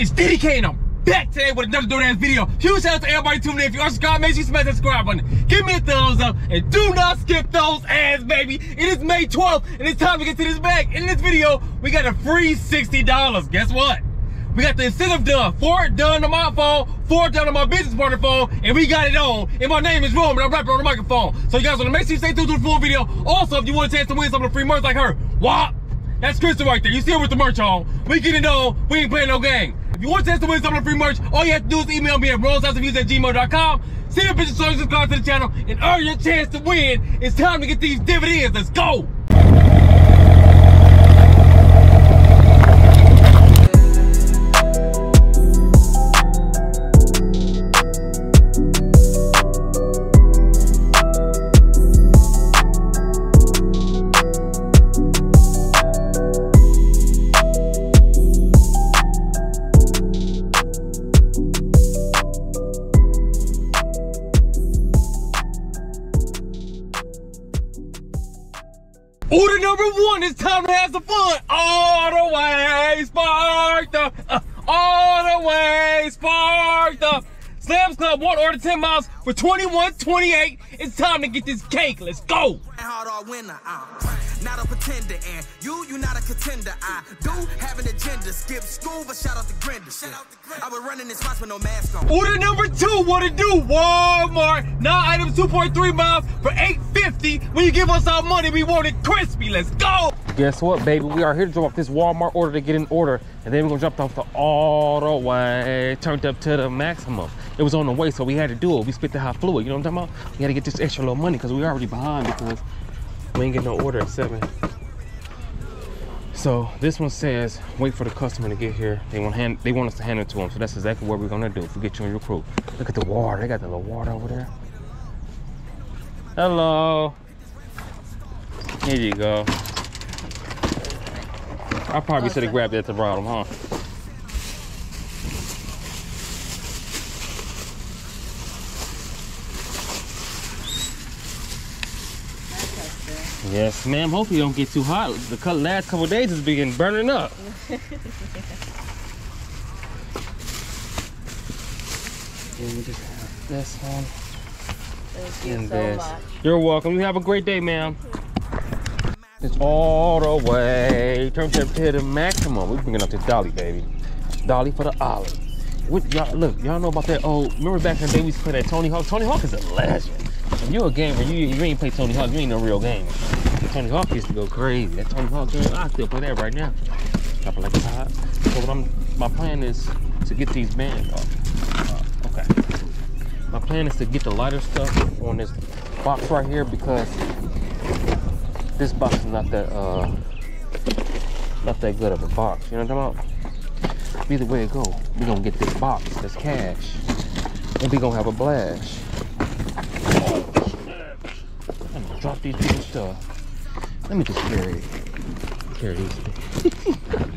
It's DDK and I'm back today with another dope ass video. Huge shout out to everybody tuning in. If you are subscribed, make sure you smash that subscribe button. Give me a thumbs up and do not skip those ads, baby. It is May 12th and it's time to get to this bag. In this video, we got a free $60. Guess what? We got the incentive done. Four done on my phone, four done on my business partner phone, and we got it on. And my name is Roman. I'm rapping on the microphone. So you guys want to make sure you stay tuned to the full video. Also, if you want a chance to win some of the free merch like her, WAP. That's Crystal right there. You see her with the merch on. We get it on. We ain't playing no game. If you want a to win some of the free merch, all you have to do is email me at rollshouseofviews at gmail.com. Send your picture, so subscribe to the channel, and earn your chance to win. It's time to get these dividends. Let's go. Order number one, it's time to have some fun. All the way sparked up. Uh, all the way sparked up. Sam's Club, one order 10 miles for 21.28. It's time to get this cake. Let's go. hard all winner. Uh, not a pretender, and you, you not a contender. I do have an agenda. Skip school, but shout out to Grindr. I was running this spots with no mask on. Order number two, what it do? Walmart, nine items, 2.3 miles for 8.50. When you give us our money, we want it crispy. Let's go. Guess what, baby? We are here to drop off this Walmart order to get in order, and then we're gonna drop off the all the way, turned up to the maximum. It was on the way, so we had to do it. We spit the hot fluid, you know what I'm talking about? We had to get this extra little money because we already behind because we ain't getting no order at seven. So this one says, wait for the customer to get here. They want hand, they want us to hand it to them. So that's exactly what we're gonna do if we get you and your crew. Look at the water. They got the little water over there. Hello. Here you go. I probably should have grabbed it at the bottom, huh? Yes, ma'am. Hope you don't get too hot. The last couple days has been burning up. and we just have this one. Thank you and so this. much. You're welcome. You have a great day, ma'am. It's all the way. Turn to to the maximum. We're bringing up this dolly, baby. Dolly for the ollie. What y'all look? Y'all know about that old? Remember back in the day we used to play that Tony Hawk? Tony Hawk is a legend. If you a gamer, you you ain't play Tony Hawk. You ain't no real gamer. Tony Hawk used to go crazy. That Tony Hawk game, I still play that right now. Drop it like it's hot. So what I'm, my plan is to get these bands off. Uh, okay. My plan is to get the lighter stuff on this box right here because this box is not that uh not that good of a box. You know what I'm talking about? Either way it go, we gonna get this box, this cash, and we gonna have a blast. I'm gonna drop these people's stuff. Let me just carry. Carry these.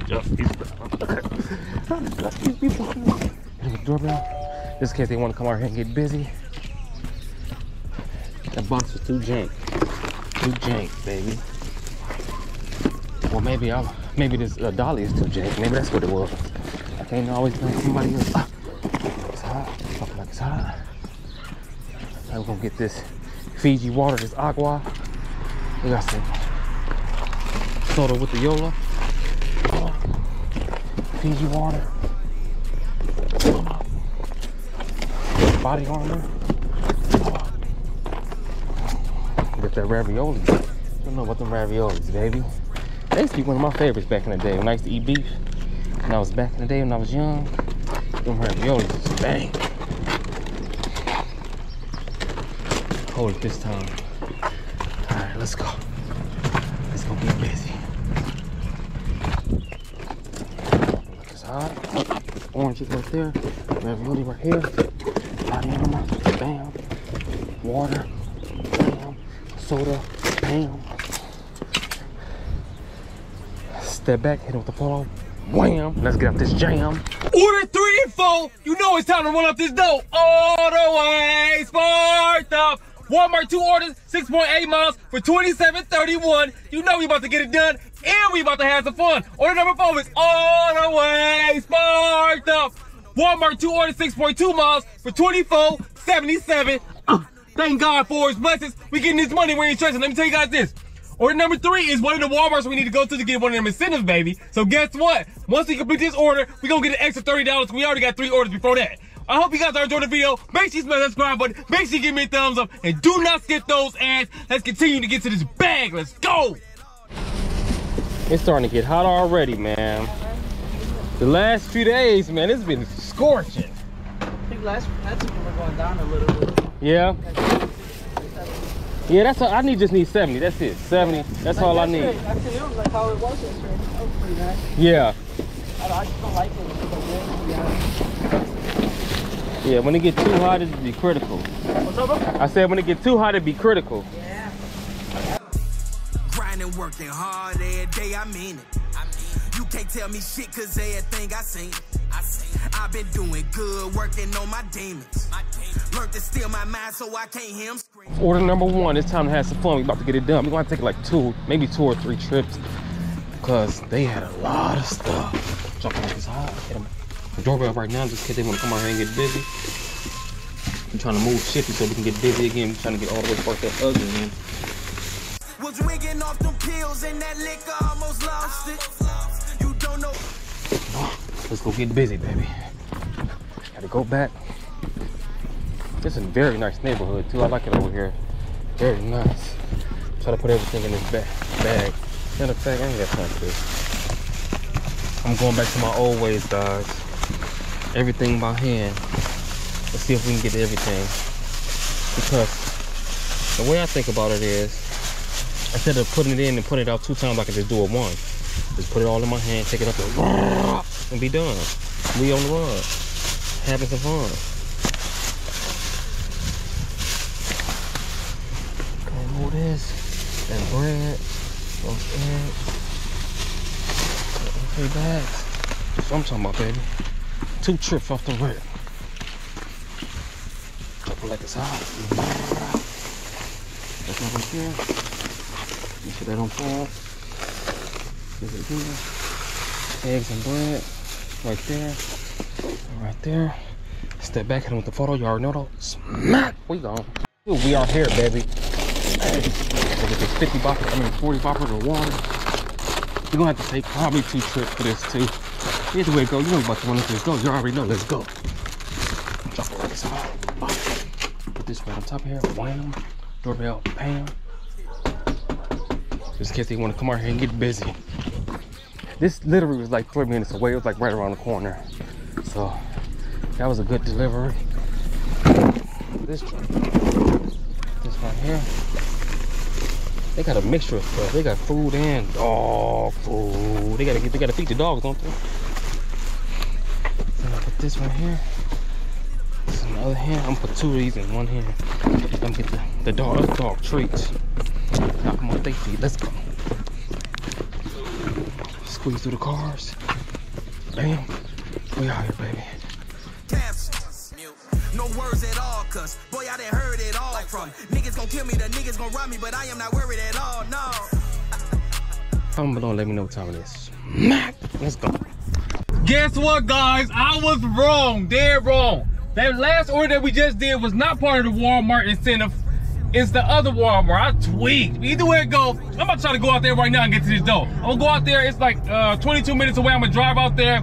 drop these stuff. drop these people. Doorbell. Just in case they want to come out here and get busy. That box was too jank. Too jank, baby. Well, maybe I'll, maybe this uh, dolly is too jank. Maybe that's what it was. I can't always blame somebody else. Ah, it's hot. Fucking like it's hot. We're gonna get this Fiji water, this agua. We got some soda with the Yola. Fiji water. Body armor. Get that ravioli. Don't know about them raviolis, baby. They used to be one of my favorites back in the day when I used to eat beef. When I was back in the day when I was young, them raviolis was bang. Hold it this time. All right, let's go. Let's go get busy. Look, it's hot. Oranges right there. Ravioli right here. Armor. Bam. Water. Bam. Soda. Bam. Step back, hit him with the follow. Wham! Let's get up this jam. Order three and four. You know it's time to run up this dough. All the way sparked up. Walmart two orders, 6.8 miles for 27.31. You know we about to get it done, and we about to have some fun. Order number four is all the way sparked up. Walmart two order 6.2 miles for 24.77. Uh, thank God for his blessings. We getting this money, we ain't stressing. Let me tell you guys this. Order number three is one of the Walmarts we need to go to to get one of them incentives, baby. So guess what? Once we complete this order, we gonna get an extra $30. We already got three orders before that. I hope you guys are enjoying the video. Make sure you smash that subscribe button. Make sure you give me a thumbs up. And do not skip those ads. Let's continue to get to this bag. Let's go. It's starting to get hot already, man. The last few days, man, it's been scorching. I think last last week we're going down a little bit. Yeah. Yeah, that's all, I need just need 70. That's it. 70. That's all I need. Actually, it was like how it was yesterday. That was pretty nice. Yeah. I, don't, I just don't like it when it's so wind, to be. Yeah, when it get too hot, it'd be critical. What's up, bro? I said when it get too hot, it'd be critical. Yeah. Grinding, working hard every day, I mean it. I you can't tell me shit cause everything I seen. I seen. I've been doing good, working on my demons. My demons. Learned to steal my mind so I can't hear scream. Order number one, it's time to have some fun. We about to get it done. We're gonna take like two, maybe two or three trips. Cause they had a lot of stuff. Jumping like it's hot. Hit 'em. The doorbell right now, just in case they wanna come out here and get busy. I'm trying to move shifty so we can get busy again. trying to get all the way fucked up ugly, man. Was wigging off them pills and that liquor almost lost it. You don't know. Let's go get busy, baby. Gotta go back. This is a very nice neighborhood too. I like it over here. Very nice. Try to put everything in this bag. bag. Matter of fact, I ain't got time for this. I'm going back to my old ways, guys. Everything by hand. Let's see if we can get everything. Because the way I think about it is, instead of putting it in and putting it out two times, I can just do it once. Just put it all in my hand, take it up and, and be done. We on the run. Having some fun. Okay, move this. That bread. Those eggs. Okay, bags. That's what I'm talking about, baby. Two trips off the rip. It like it's hot. That's over here. Make sure they don't fall. Eggs and bread. Right there. Right there. Step back, him with the photo. You already know though. Smack! We gone. We are here, baby. Hey, Look at this 50 bottles, I mean 40 bottles of water. You're gonna have to take probably two trips for this too. Either way it go, you know about the one of this go. You already know, let's go. Drop it hot. Put this right on top of here. Wham. Doorbell, bam. Just in case they want to come out here and get busy. This literally was like three minutes away. It was like right around the corner. So that was a good delivery. This truck, this right here. They got a mixture of stuff. They got food and dog food. They gotta get. They gotta feed the dogs, don't they? Then I put this one here. This in the hand. I'm gonna put two of these in one hand. I'm gonna get the, the dog dog treats. Knock them off feet. Let's go. Squeeze through the cars. Bam. We out here, baby. No words at all, cuz boy, I done heard it all from niggas gon' kill me, the niggas gon' rob me, but I am not worried at all, no. Comment below and let me know what time it is. Mac, Let's go. Guess what, guys? I was wrong. Dead wrong. That last order that we just did was not part of the Walmart incentive. It's the other Walmart. I tweaked. Either way it goes, I'm about to try to go out there right now and get to this door. I'm gonna go out there. It's like uh, 22 minutes away. I'm gonna drive out there.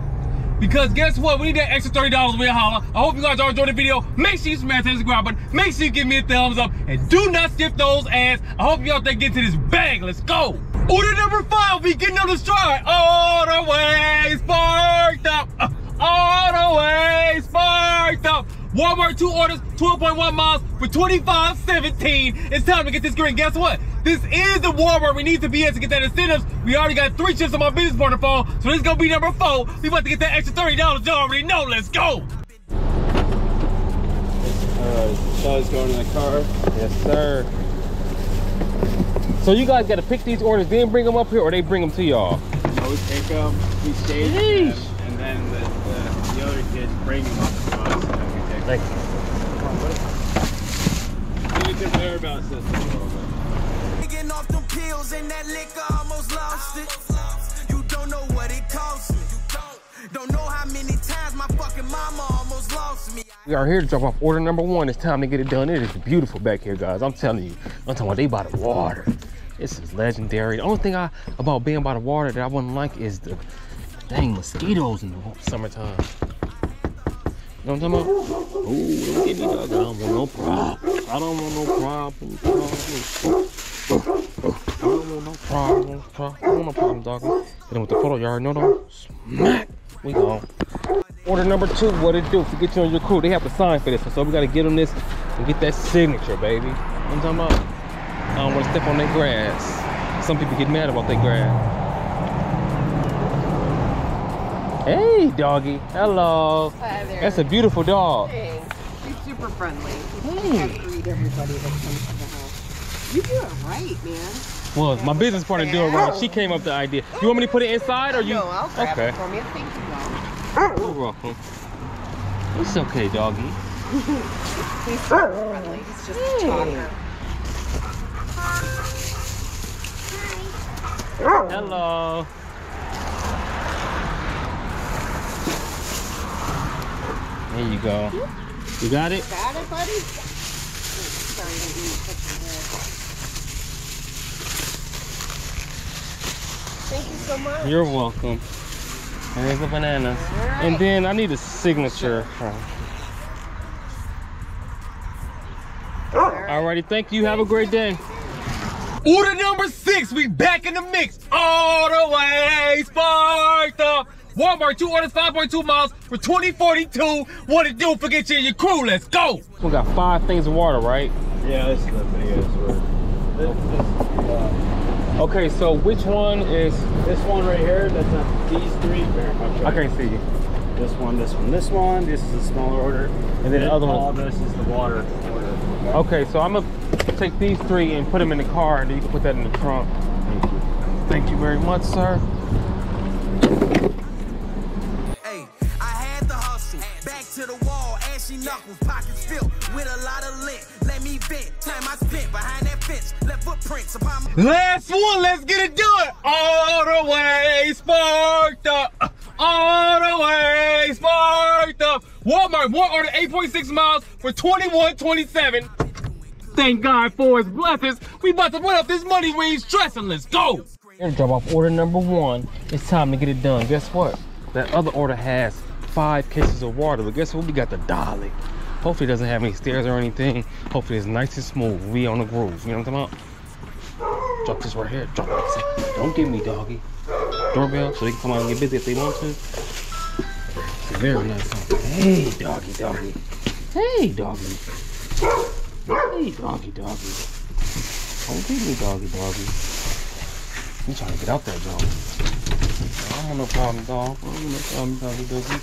Because guess what? We need that extra $30 we holla. I hope you guys are enjoying the video. Make sure you smash that subscribe button. Make sure you give me a thumbs up. And do not skip those ads. I hope y'all think get to this bag. Let's go. Order number five. We getting on the stride. All the way sparked up. Uh, all the way sparked up. Walmart two orders, 12.1 miles for 25.17. It's time to get this green. Guess what? This is the Walmart we need to be at to get that incentives. We already got three chips on my business partner phone, so this is gonna be number four. We about to get that extra $30. You already know. Let's go. Uh, Shaw's going in the car. Yes, sir. So you guys gotta pick these orders, then bring them up here, or they bring them to y'all. So we take them, we stage them, and then the, the, the other kids bring them up to us, and then we take Thank you. Give it conveyor belt system a little bit. Getting off them pills and that liquor almost lost it. You don't know what it cost me. Don't know how many times my fucking mama almost lost me. We are here to drop off order number one. It's time to get it done. It is beautiful back here, guys. I'm telling you. I'm talking about they by the water. This is legendary. The only thing I about being by the water that I wouldn't like is the dang mosquitoes in the summertime. You know what I'm talking about? Ooh, don't get me dog. I don't want no problem. I don't want no problem. I don't want no problem. problem. I don't want no problem, dog. Hit him with the photo. You already know though. Smack. We gone. Order number two, what it do? Forget you on your crew. They have to sign for this, so we gotta get on this and get that signature, baby. You know what I'm talking about? I don't wanna step on their grass. Some people get mad about their grass. Hey, doggy. Hello. Hi there. That's a beautiful dog. Thanks. He's super friendly. Hey. He greet everybody that comes to the house. You do it right, man. Well, my business partner do it right. She came up with the idea. You want me to put it inside or you? No, I'll grab okay. it for me. Thank you, You're welcome. It's okay, doggy. He's super friendly. He's just a hmm. talker. Hello. There you go. You got it? Got it, buddy? Sorry, I didn't touch your hair. Thank you so much. You're welcome. There's the bananas. right. And then I need a signature. Alrighty, thank you. Have a great day. Order number six, we back in the mix. All the way, sparked up. Walmart, two orders, 5.2 miles for 2042. What it do? Forget you and your crew. Let's go. We got five things of water, right? Yeah, this is the video. This, this, uh, Okay, so which one is? this one right here, that's a these three. Here, I'll I can't see you. This one, this one, this one. This is a smaller order. And then the other all one. this is the water order. Okay, so I'm gonna take these three and put them in the car, and then you can put that in the trunk. Thank you. Thank you very much, sir. Last one, let's get it done. All the way sparked up. All the way sparked up. Walmart, one order 8.6 miles for 21.27. Thank God for his blessings. We about to put up this money we ain't stressing. Let's go. Here to drop off order number one. It's time to get it done. Guess what? That other order has five cases of water, but guess what? We got the dolly. Hopefully it doesn't have any stairs or anything. Hopefully it's nice and smooth. We on the groove. You know what I'm talking about? Drop this right here. Drop it. Don't give me doggy. Doorbell so they can come out and get busy if they want to. Very nice. Hey, doggy, doggy. Hey, doggy. Hey, doggy, doggy. Don't give me doggy, doggy. You trying to get out there, dog. I don't want no problem, dog. I don't want no problem, doggy, doggy.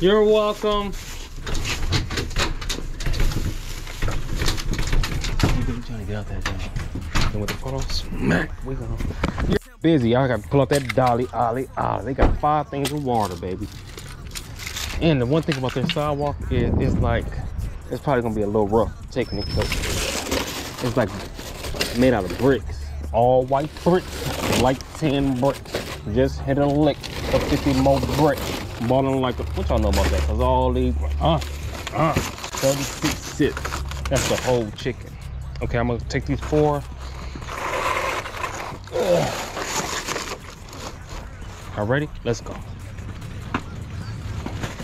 You're welcome. You trying to get out there, dog. And with the photo, smack, we go. You're busy. I got to pull out that dolly, ollie, ollie. They got five things of water, baby. And the one thing about their sidewalk is, is like, it's probably gonna be a little rough taking it because it's like made out of bricks. All white bricks, like 10 bricks. Just hit a lick of 50 more bricks. Balling like, a, what y'all know about that? Cause all these, uh, uh, 36 sits. That's the whole chicken. Okay, I'm gonna take these four. Y'all ready? Let's go.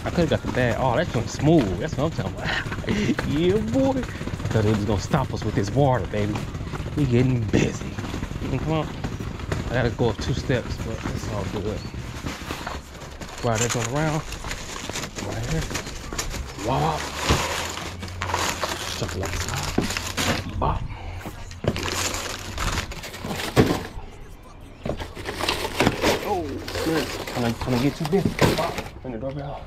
I could have got the bag. Oh, that joint's smooth. That's what I'm talking about. yeah, boy. I thought it was gonna stop us with this water, baby. We getting busy. Come on. I gotta go up two steps, but it's all good. Ride that joint around. Right here. Wop. Stuff like Can I, can I get too busy? The doorbell.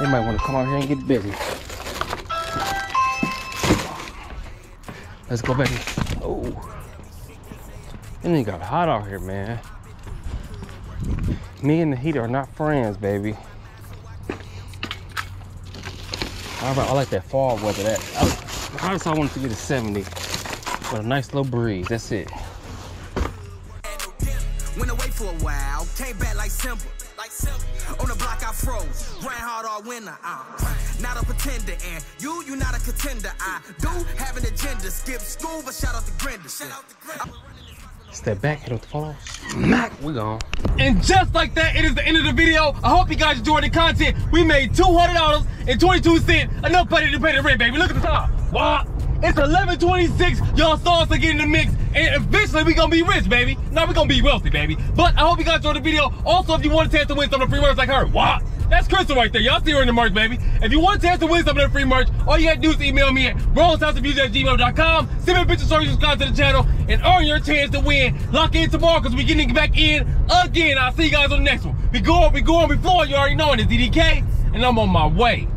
They might want to come out here and get busy. Let's go, baby. Oh. And it got hot out here, man. Me and the heat are not friends, baby. All right, I like that fall weather. That I, just I wanted to get a 70 with a nice little breeze. That's it. Went away for a while, came back like simple. Like simple. On the block I froze, ran hard all winter. Uh, not a pretender, and you, you not a contender. I do have an agenda. Skip school, but shout out to Grindr. Shout out to Grindr. Step back, hit with the fall. Smack, we gone. And just like that, it is the end of the video. I hope you guys enjoyed the content. We made $200 and 22 cents. Enough money to pay the rent, baby. Look at the top. What? It's 1126. Y'all saw us again in the mix. And eventually we gonna be rich, baby. Now we gonna be wealthy, baby. But I hope you guys enjoyed the video. Also, if you want a chance to win some of the free merch like her, what? That's Crystal right there. Y'all see her in the merch, baby. If you want a chance to win some of the free merch, all you gotta do is email me at gmail.com. Send me a picture so you subscribe to the channel and earn your chance to win. Lock in tomorrow because we getting back in again. I'll see you guys on the next one. We go on, we go we floor. You already know it. It's DDK, and I'm on my way.